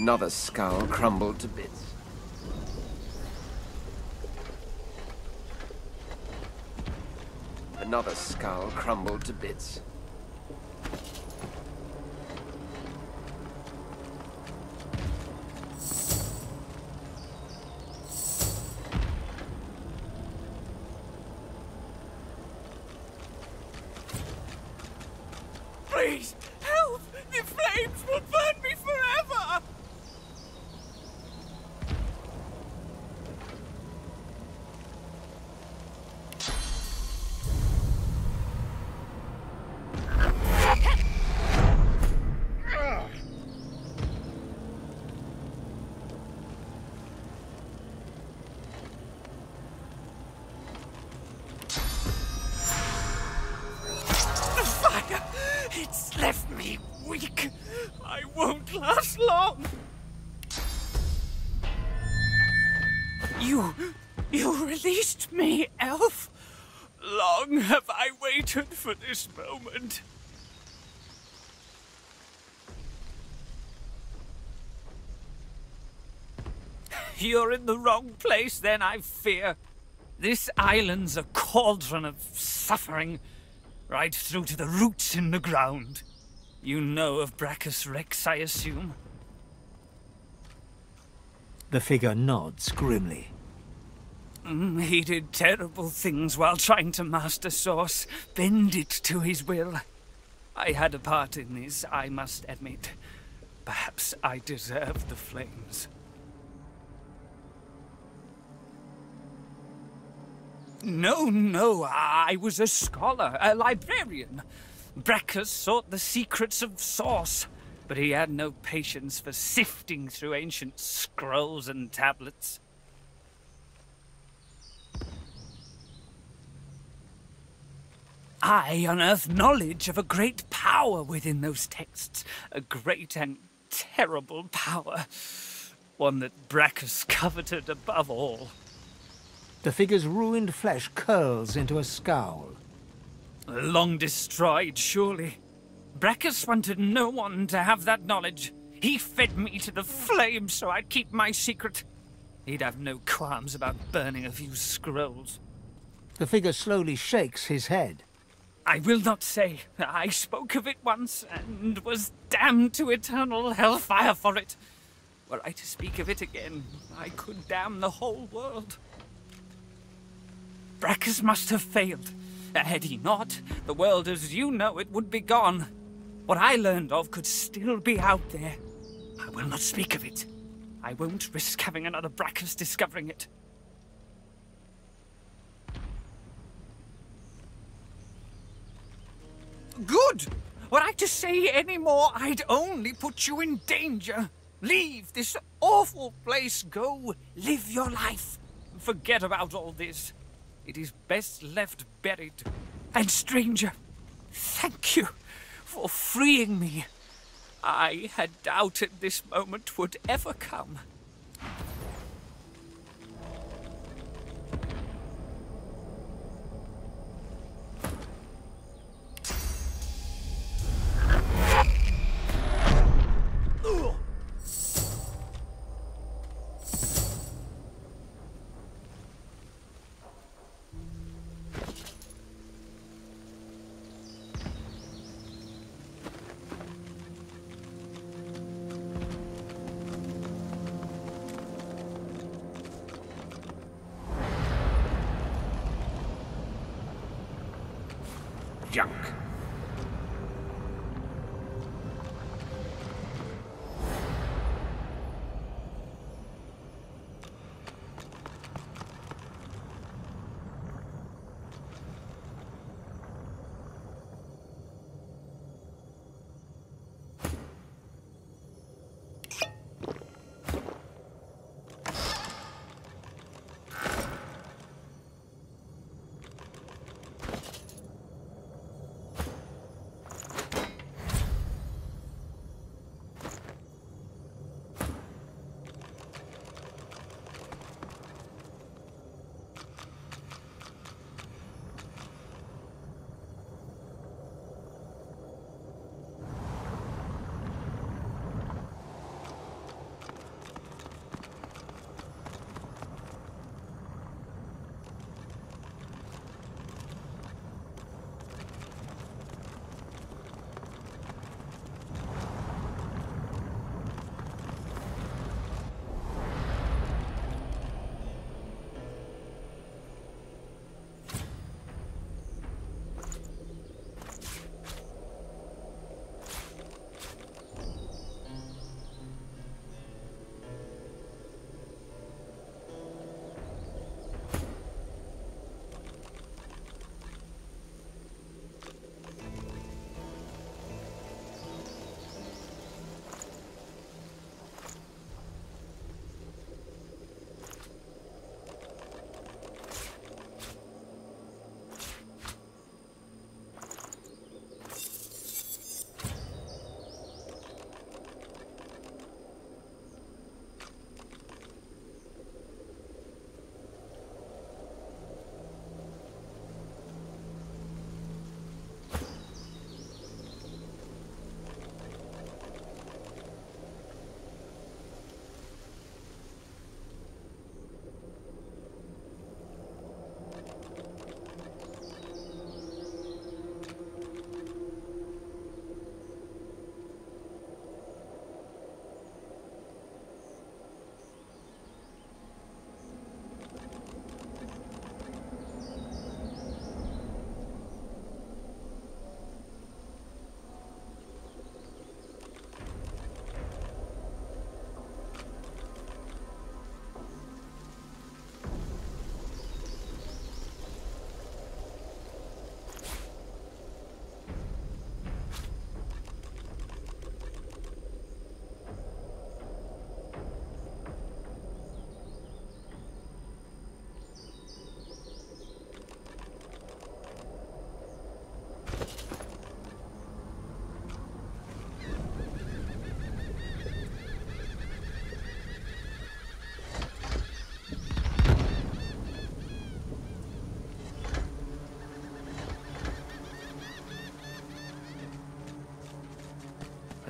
Another skull crumbled to bits. Another skull crumbled to bits. Moment. You're in the wrong place, then, I fear. This island's a cauldron of suffering, right through to the roots in the ground. You know of Braccus Rex, I assume? The figure nods grimly. Mm, he did terrible things while trying to master Source, bend it to his will. I had a part in this, I must admit. Perhaps I deserve the flames. No, no, I was a scholar, a librarian. Braccus sought the secrets of Source, but he had no patience for sifting through ancient scrolls and tablets. I unearthed knowledge of a great power within those texts. A great and terrible power. One that Braccus coveted above all. The figure's ruined flesh curls into a scowl. Long destroyed, surely. Braccus wanted no one to have that knowledge. He fed me to the flames so I'd keep my secret. He'd have no qualms about burning a few scrolls. The figure slowly shakes his head. I will not say. I spoke of it once and was damned to eternal hellfire for it. Were I to speak of it again, I could damn the whole world. Braccus must have failed. Had he not, the world as you know it would be gone. What I learned of could still be out there. I will not speak of it. I won't risk having another Braccus discovering it. Good! Were I to say any more, I'd only put you in danger. Leave this awful place. Go live your life. Forget about all this. It is best left buried. And stranger, thank you for freeing me. I had doubted this moment would ever come.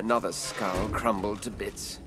Another skull crumbled to bits.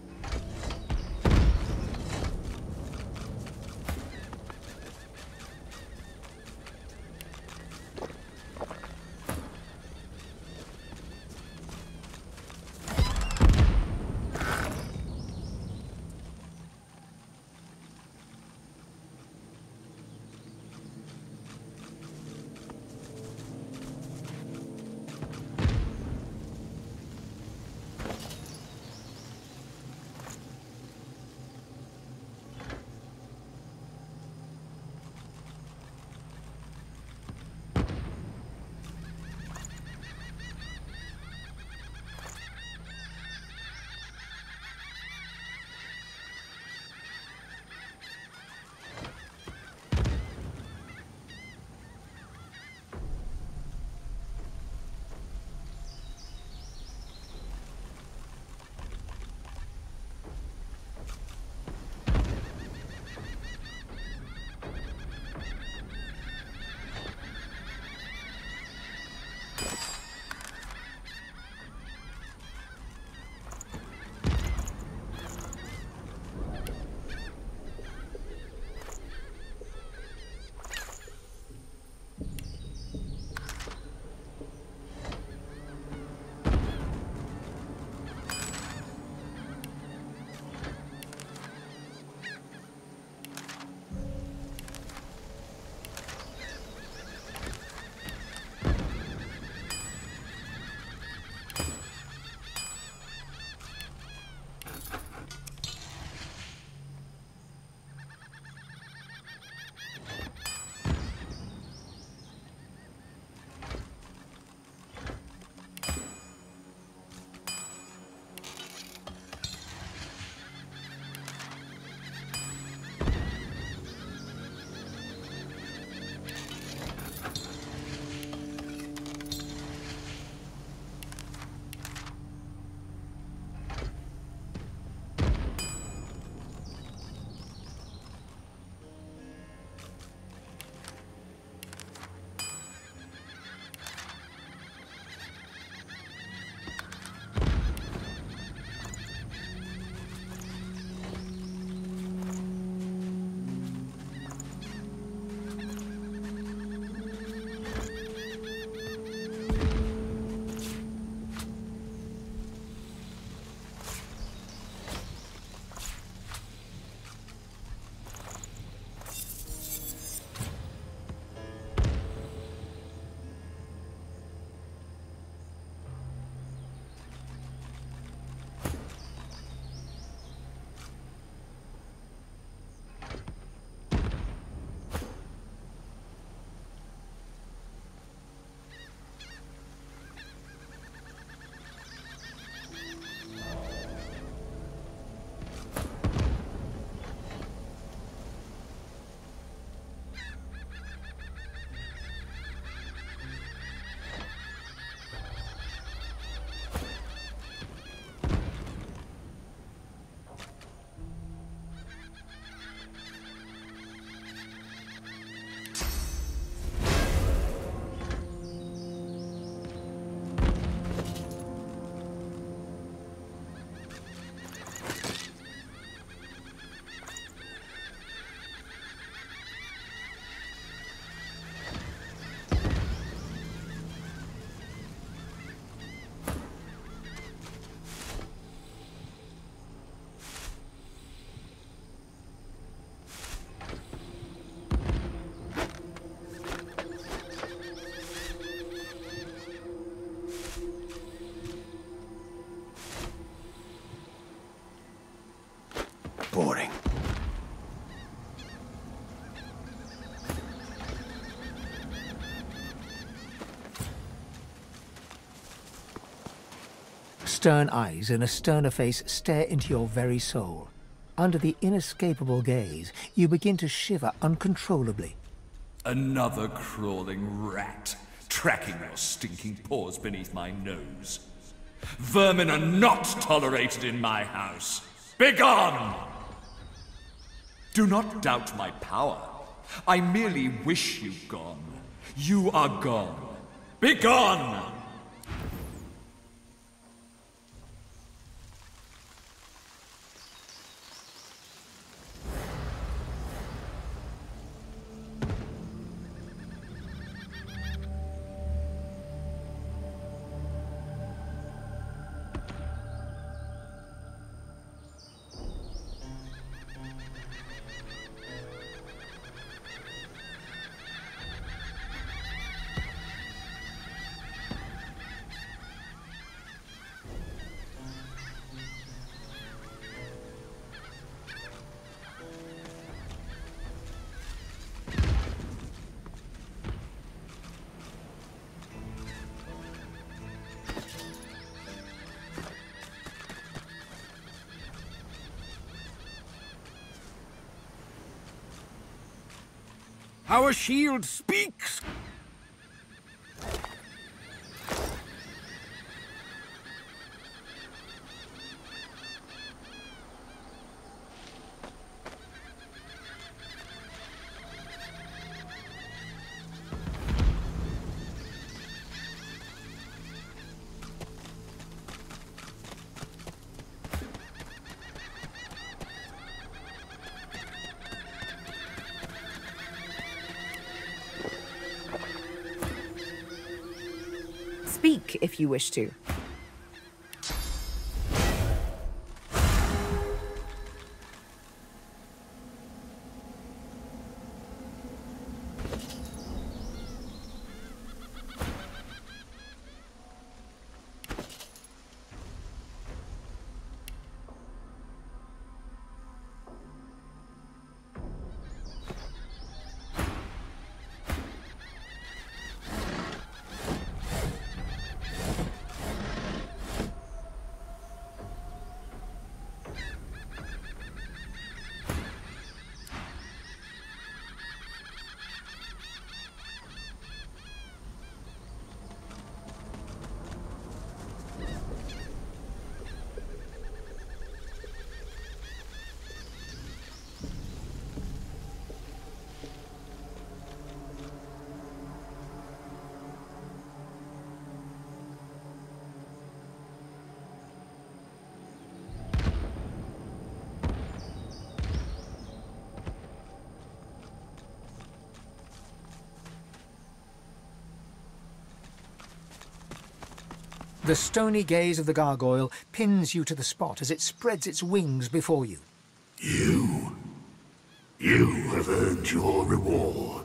Boring. Stern eyes and a sterner face stare into your very soul. Under the inescapable gaze, you begin to shiver uncontrollably. Another crawling rat, tracking your stinking paws beneath my nose. Vermin are not tolerated in my house. Begone! Do not doubt my power. I merely wish you gone. You are gone. Begone! Our shield speaks! Speak if you wish to. The stony gaze of the gargoyle pins you to the spot as it spreads its wings before you. You. You have earned your reward.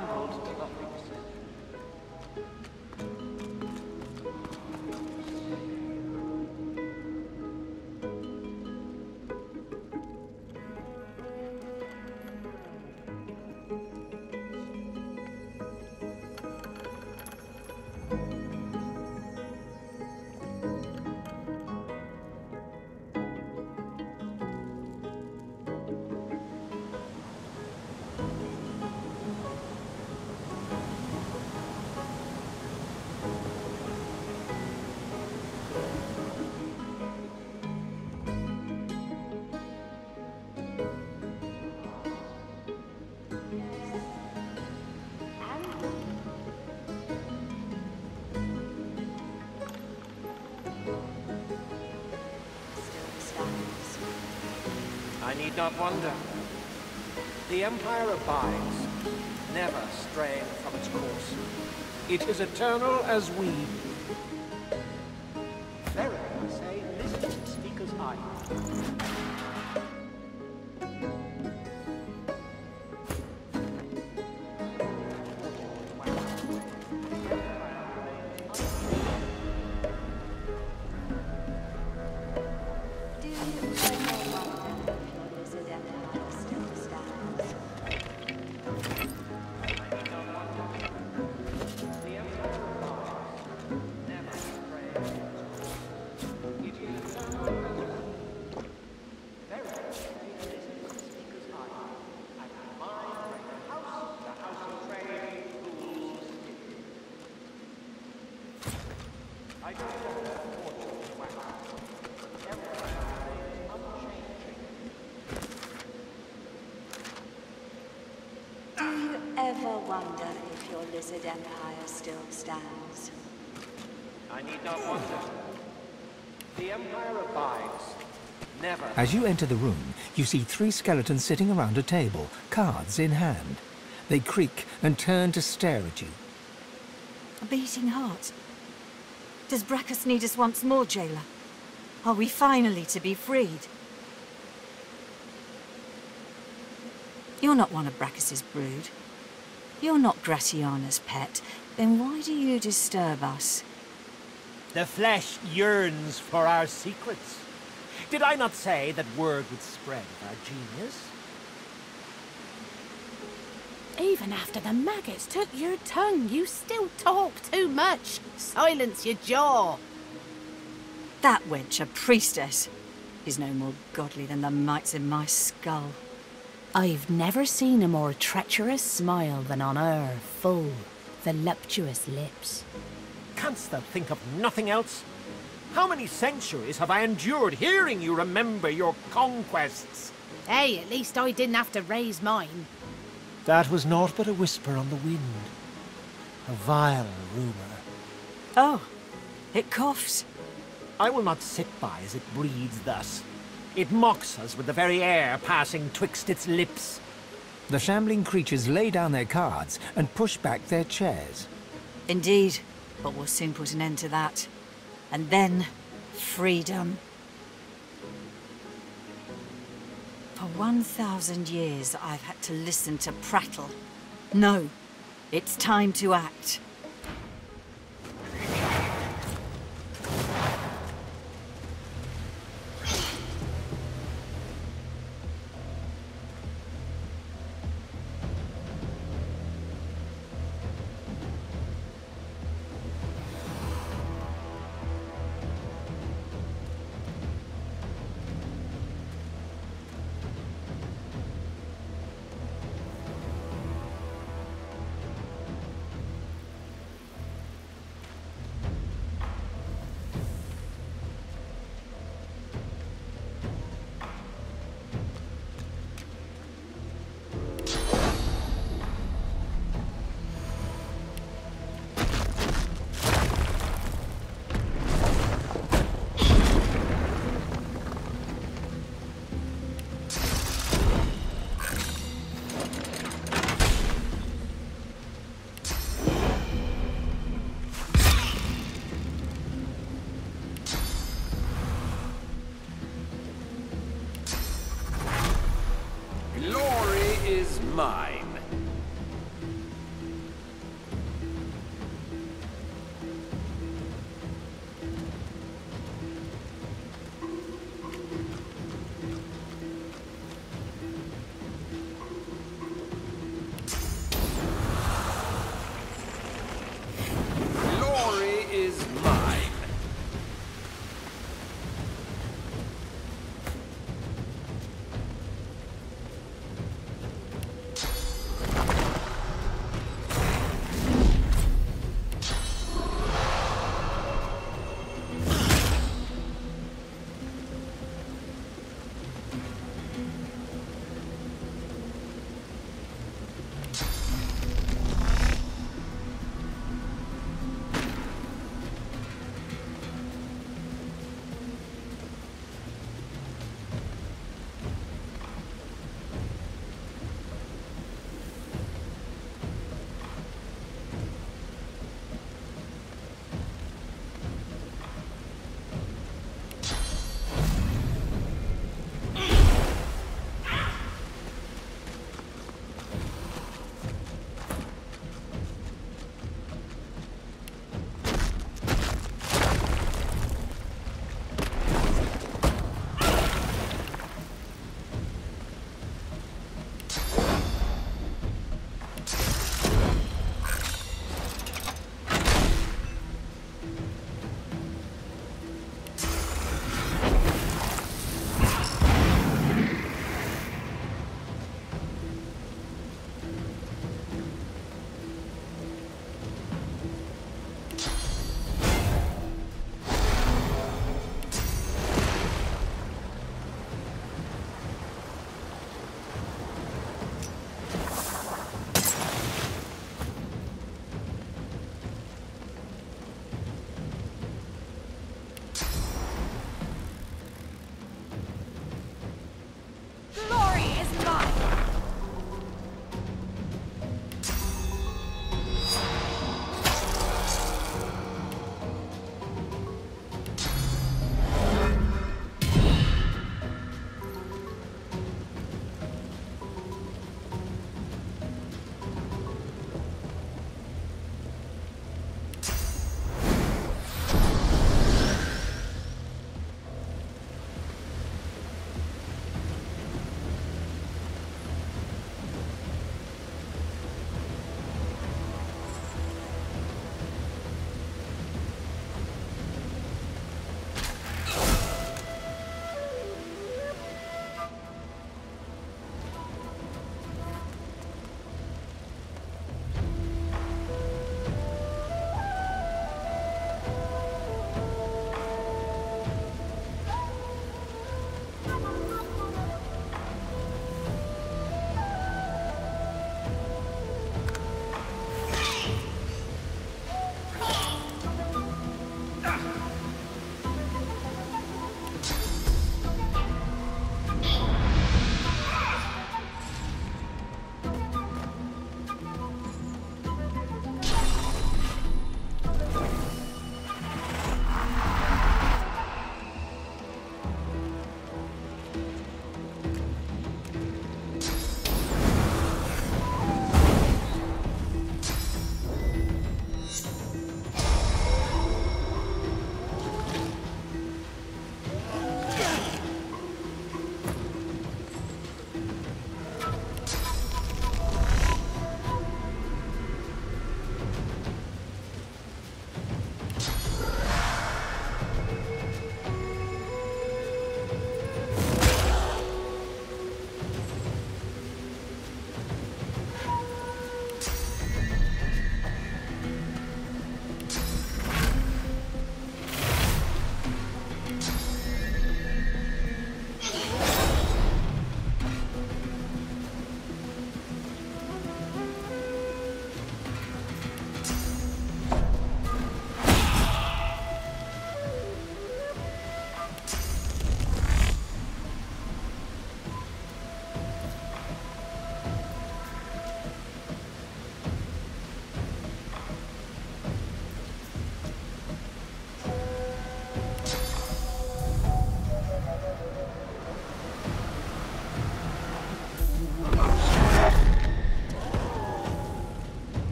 Crumbled need not wonder. The Empire abides, never straying from its course. It is eternal as we. If lizard empire still stands? I need not wonder. The Empire abides, never. As you enter the room, you see three skeletons sitting around a table, cards in hand. They creak and turn to stare at you. A beating heart. Does Braccus need us once more, jailer? Are we finally to be freed? You're not one of Braccus's brood. You're not Gratiana's pet. Then why do you disturb us? The flesh yearns for our secrets. Did I not say that word would spread of our genius? Even after the maggots took your tongue, you still talk too much. Silence your jaw. That wench, a priestess, is no more godly than the mites in my skull. I've never seen a more treacherous smile than on her full, voluptuous lips. Canst thou think of nothing else? How many centuries have I endured hearing you remember your conquests? Hey, at least I didn't have to raise mine. That was naught but a whisper on the wind. A vile rumour. Oh, it coughs. I will not sit by as it breathes thus. It mocks us with the very air passing twixt its lips. The shambling creatures lay down their cards and push back their chairs. Indeed, but we'll soon put an end to that. And then, freedom. For 1,000 years, I've had to listen to prattle. No, it's time to act.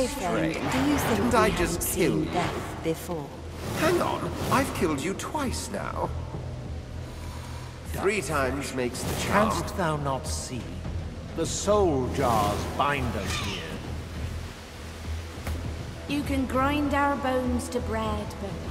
Pray, friend, Strange. do you think Didn't we I haven't just seen kill you? death before? Hang on, I've killed you twice now. Three times makes the charm. Canst thou not see? The soul jars bind us here. You can grind our bones to bread, but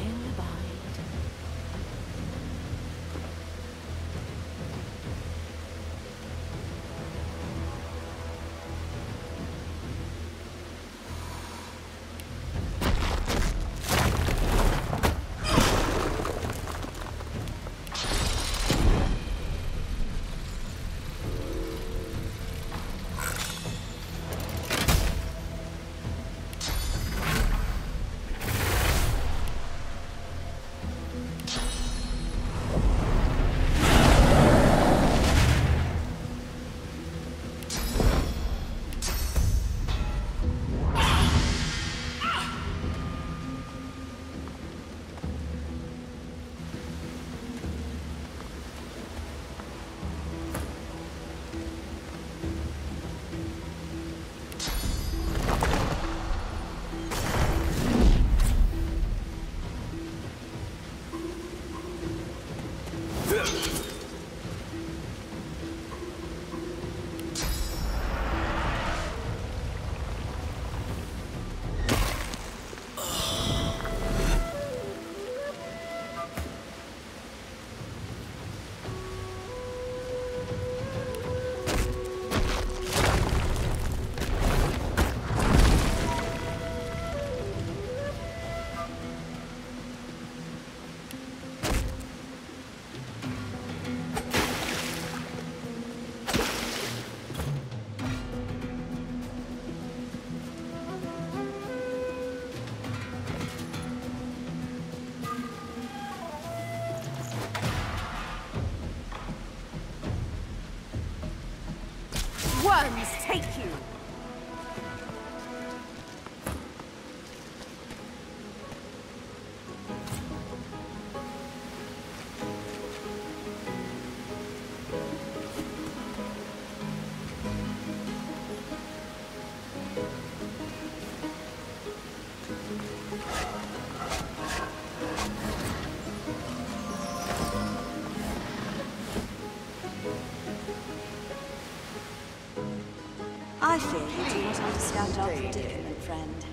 I fear you do not understand our predicament, friend.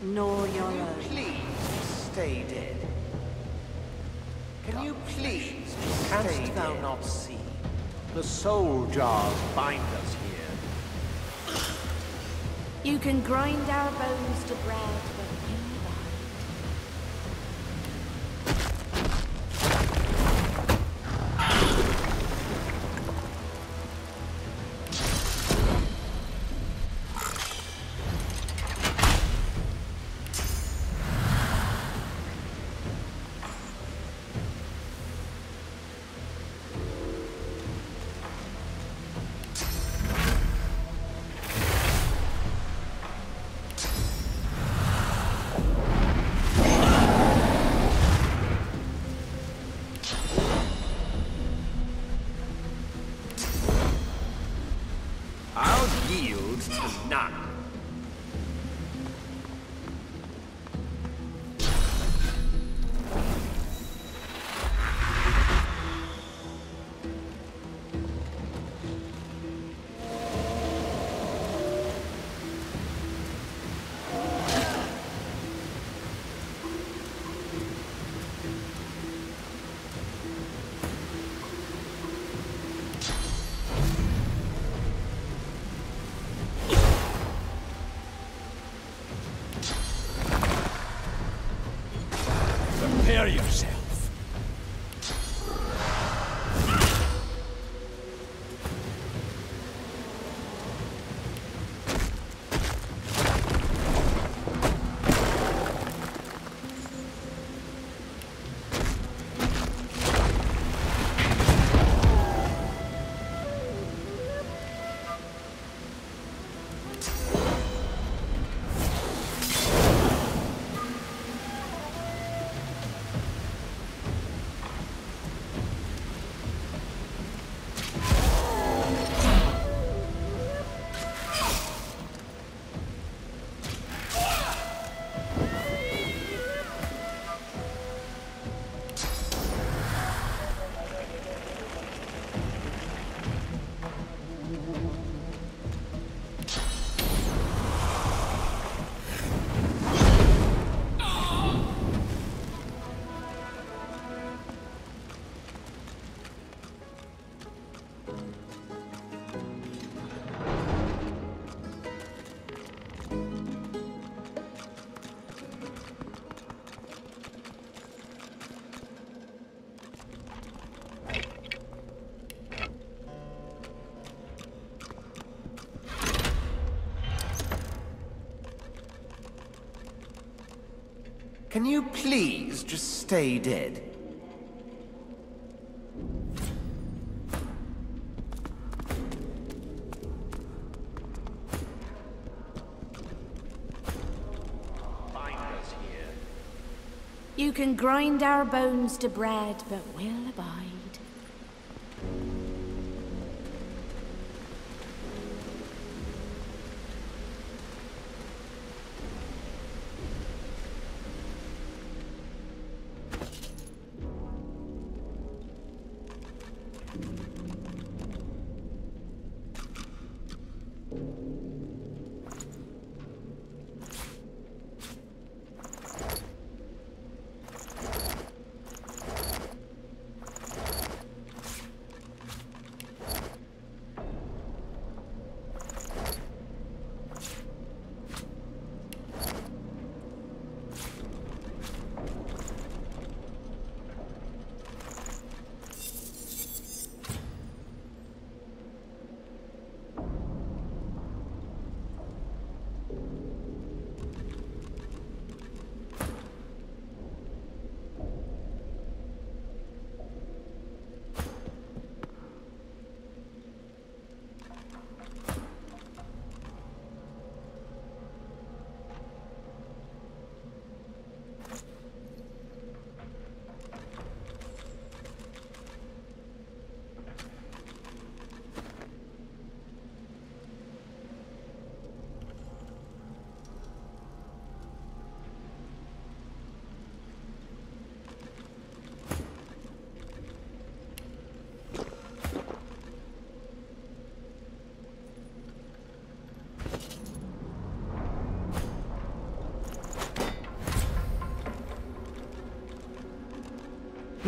Nor your own. Please stay dead. Can you please stay Canst thou dead? not see? The soul jars bind us here. You can grind our bones to bread, to Can you please just stay dead? You can grind our bones to bread, but we'll abide.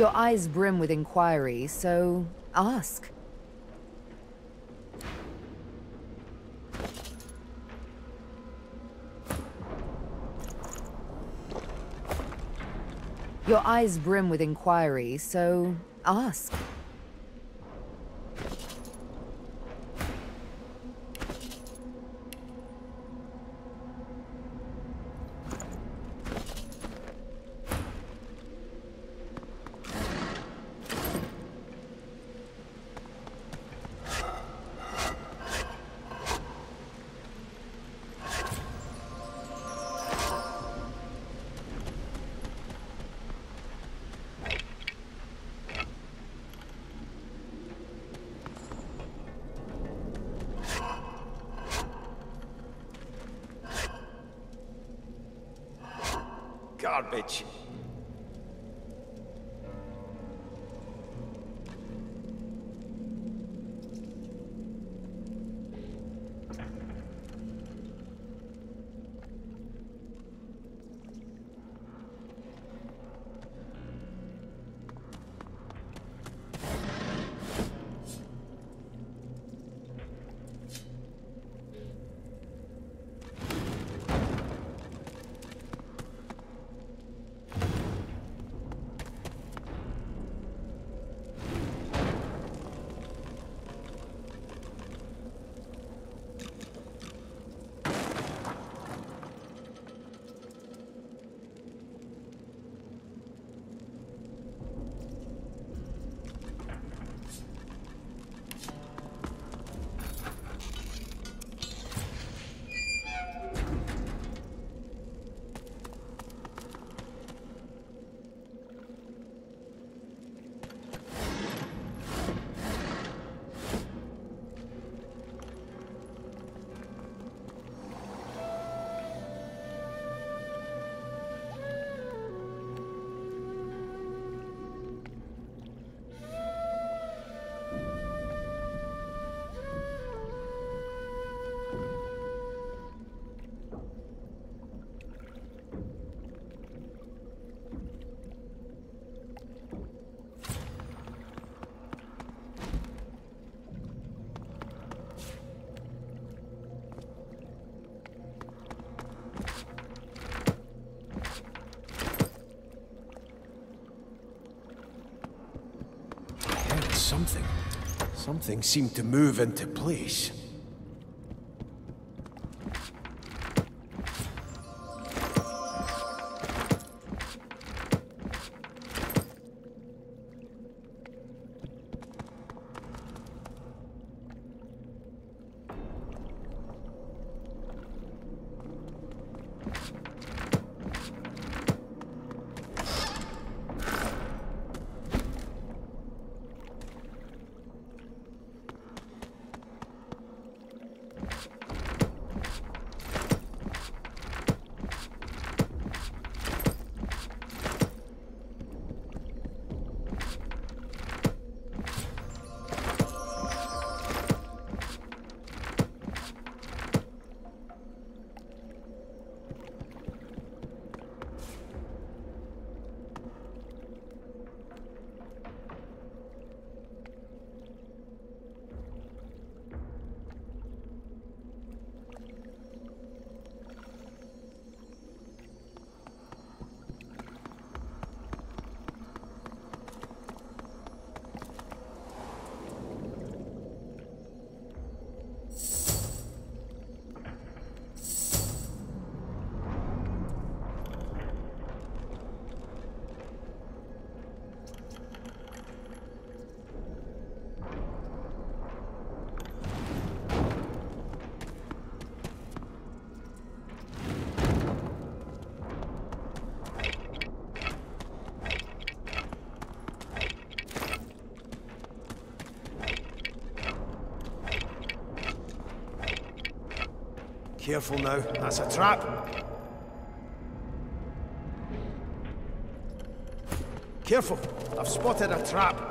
Your eyes brim with inquiry, so ask. Your eyes brim with inquiry, so ask. Something. Something seemed to move into place. Careful now, that's a trap. Careful, I've spotted a trap.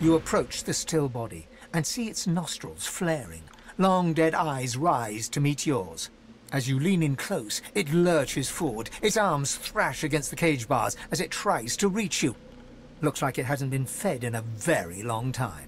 You approach the still body and see its nostrils flaring. Long dead eyes rise to meet yours. As you lean in close, it lurches forward. Its arms thrash against the cage bars as it tries to reach you. Looks like it hasn't been fed in a very long time.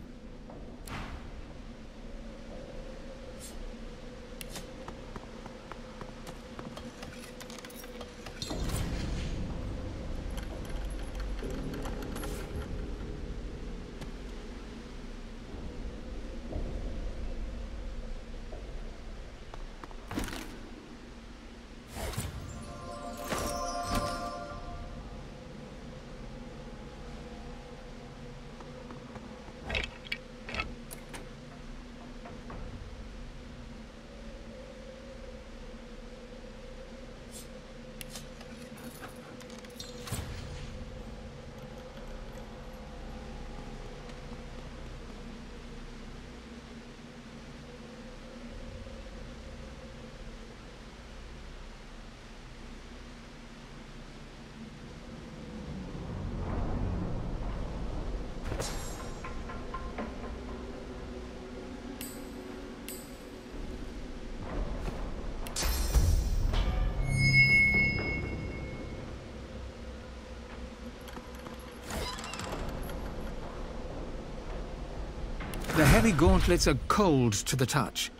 Heavy gauntlets are cold to the touch.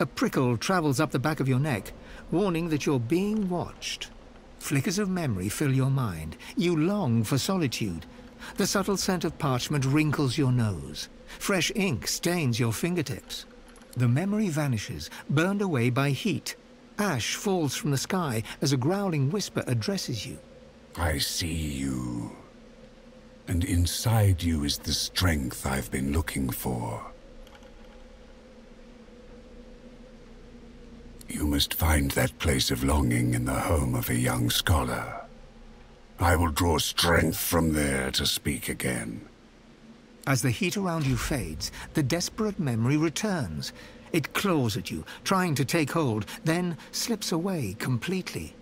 A prickle travels up the back of your neck, warning that you're being watched. Flickers of memory fill your mind. You long for solitude. The subtle scent of parchment wrinkles your nose. Fresh ink stains your fingertips. The memory vanishes, burned away by heat. Ash falls from the sky as a growling whisper addresses you. I see you. And inside you is the strength I've been looking for. You must find that place of longing in the home of a young scholar. I will draw strength from there to speak again. As the heat around you fades, the desperate memory returns. It claws at you, trying to take hold, then slips away completely.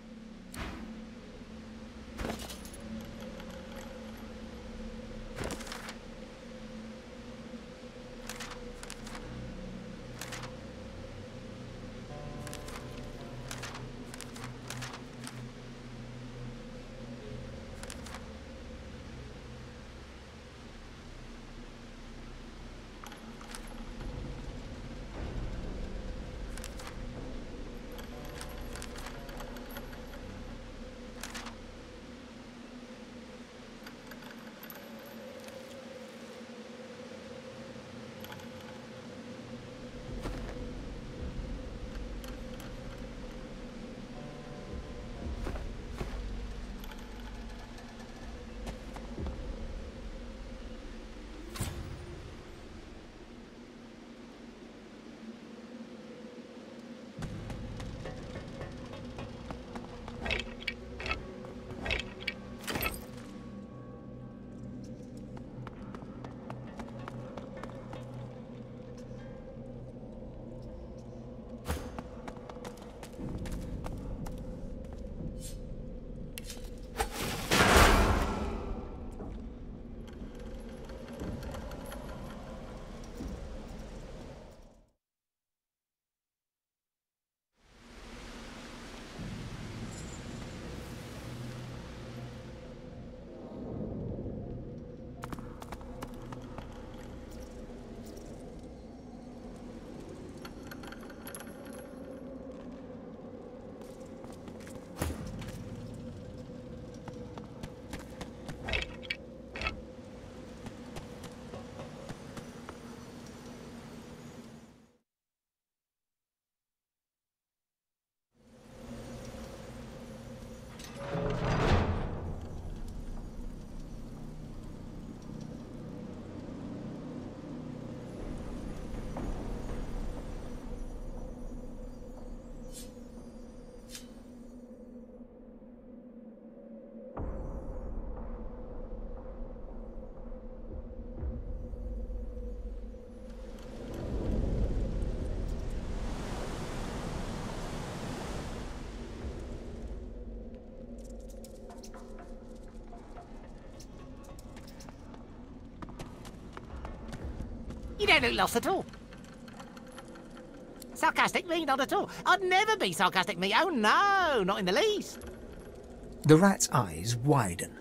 You don't look lost at all. Sarcastic me? Not at all. I'd never be sarcastic me. Oh no, not in the least. The rat's eyes widen.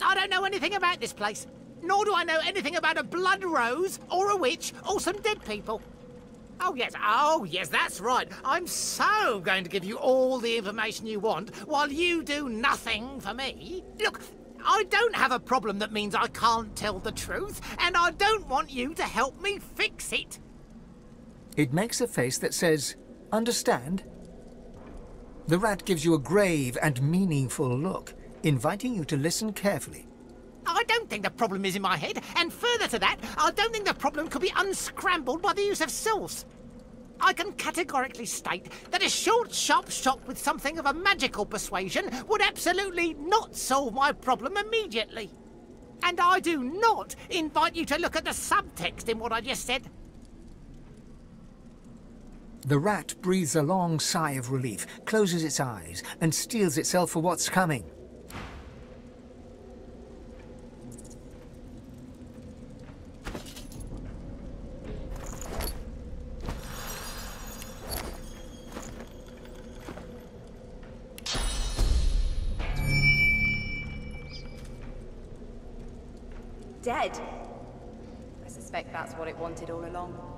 I don't know anything about this place. Nor do I know anything about a blood rose, or a witch, or some dead people. Oh, yes, oh, yes, that's right. I'm so going to give you all the information you want, while you do nothing for me. Look, I don't have a problem that means I can't tell the truth, and I don't want you to help me fix it. It makes a face that says, Understand? The rat gives you a grave and meaningful look, inviting you to listen carefully. I don't think the problem is in my head, and further to that, I don't think the problem could be unscrambled by the use of Source. I can categorically state that a short, sharp shot with something of a magical persuasion would absolutely not solve my problem immediately. And I do not invite you to look at the subtext in what I just said. The rat breathes a long sigh of relief, closes its eyes, and steels itself for what's coming. Dead? I suspect that's what it wanted all along.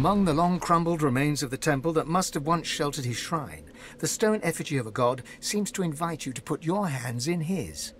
Among the long crumbled remains of the temple that must have once sheltered his shrine, the stone effigy of a god seems to invite you to put your hands in his.